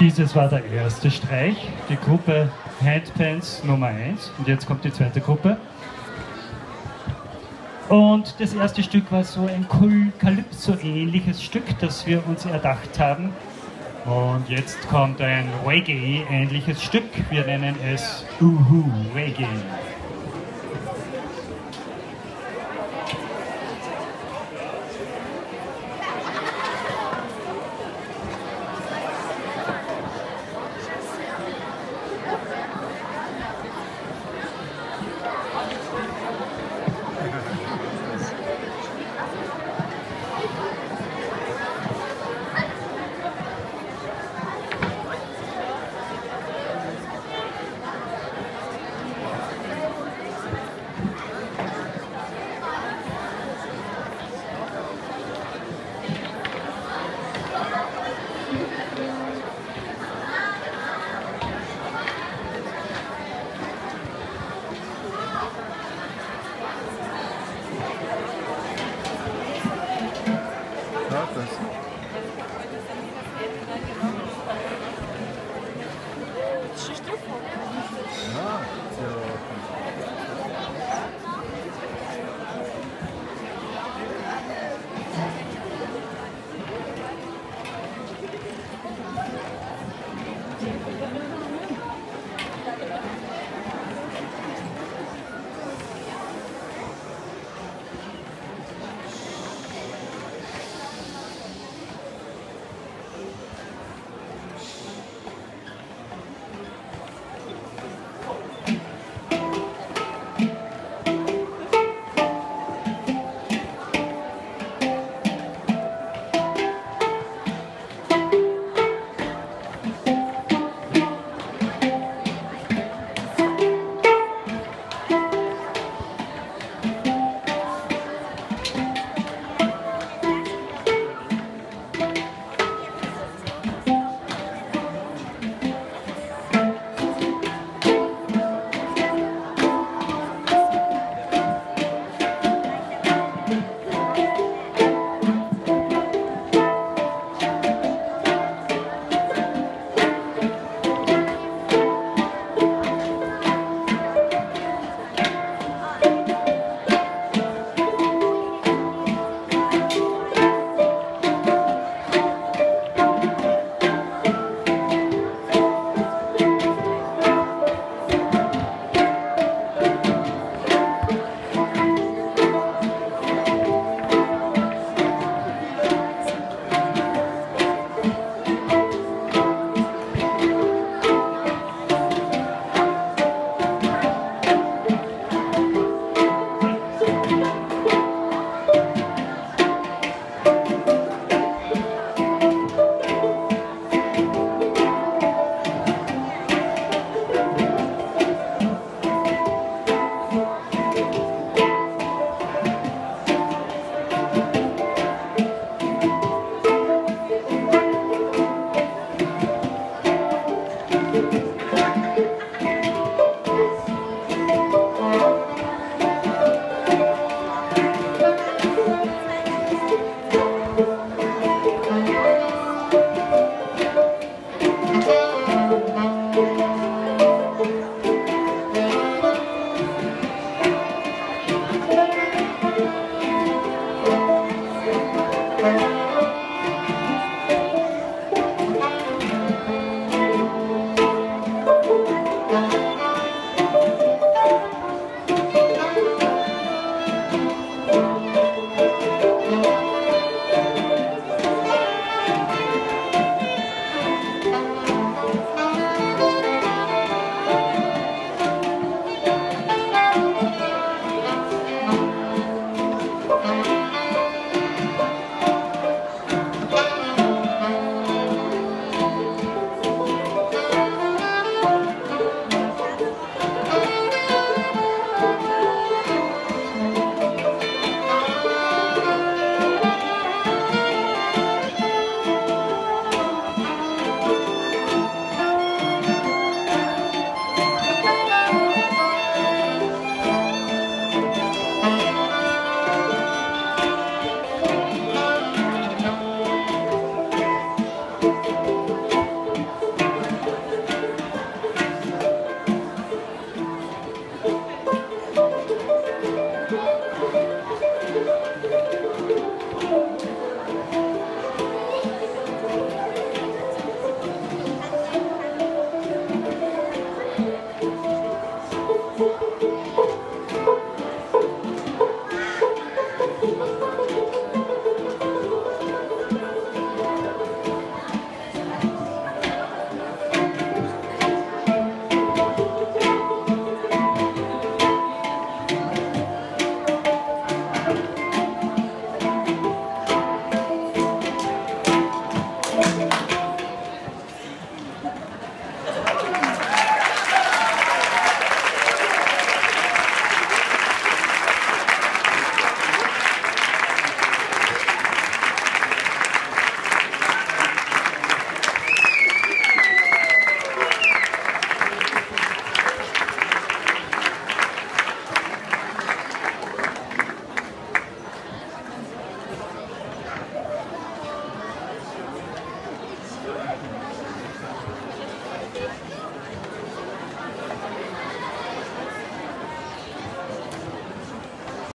Dieses war der erste Streich, die Gruppe Handpans Nummer 1. Und jetzt kommt die zweite Gruppe. Und das erste Stück war so ein Calypso-ähnliches Stück, das wir uns erdacht haben. Und jetzt kommt ein Reggae-ähnliches Stück. Wir nennen es Uhu Reggae. conference.